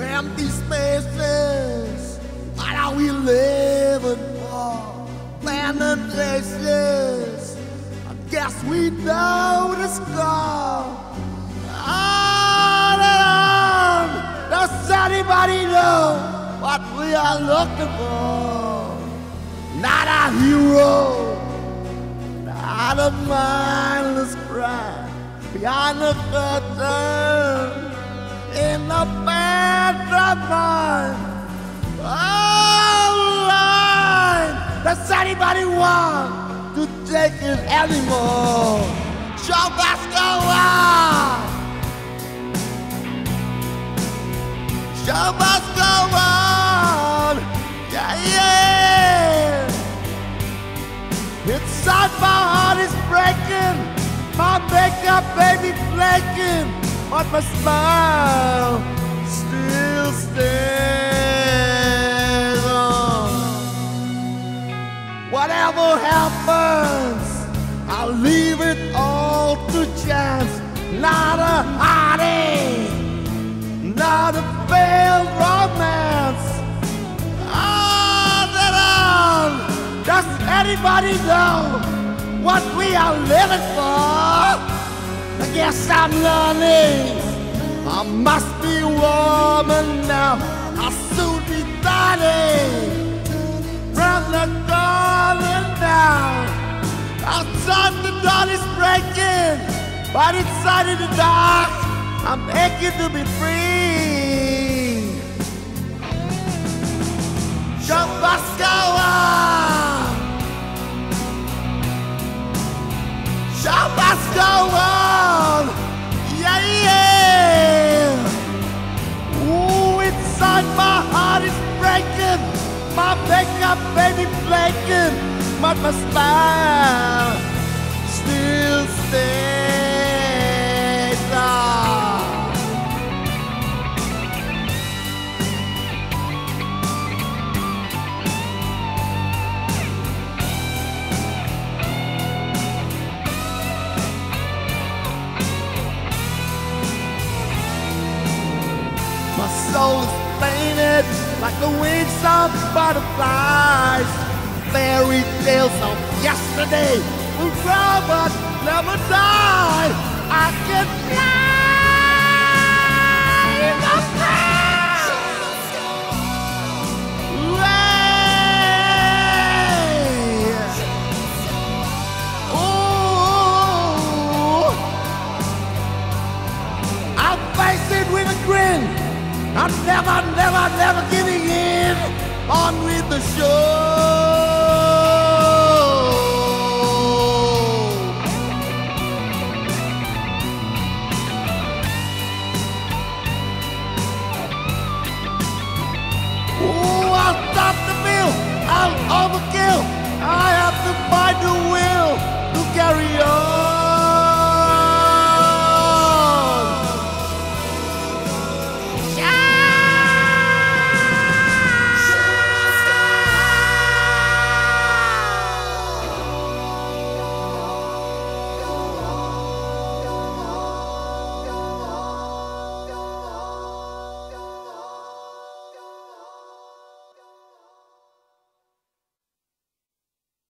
empty spaces. What are we living for? Random places. I guess we know the score. On and on. Does anybody know what we are looking for? Not a hero, not a mindless crime behind the curtain in the bedroom. Oh, line. Does anybody want to take it anymore? Show must go on. Show must go on. Yeah, yeah. Inside my heart is breaking. My makeup baby flaking. But my smile still stays on. Whatever happens, I'll leave it all to chance. Not a heartache, not a failed romance. Ah, Does anybody know what we are living for? I guess I'm learning. I must be woman now. I'll soon be from the darling down. Outside the dawn is breaking, but inside in the dark, I'm aching to be free. Show must My makeup baby flaking. But my smile still stays on. My soul is painted like the wings of butterflies. Fairy tales of yesterday will grow never die. I can fly in the. I'll face it with a grin. I'm never, never, never giving in on with the show. Oh, I'll stop the bill. I'll overkill.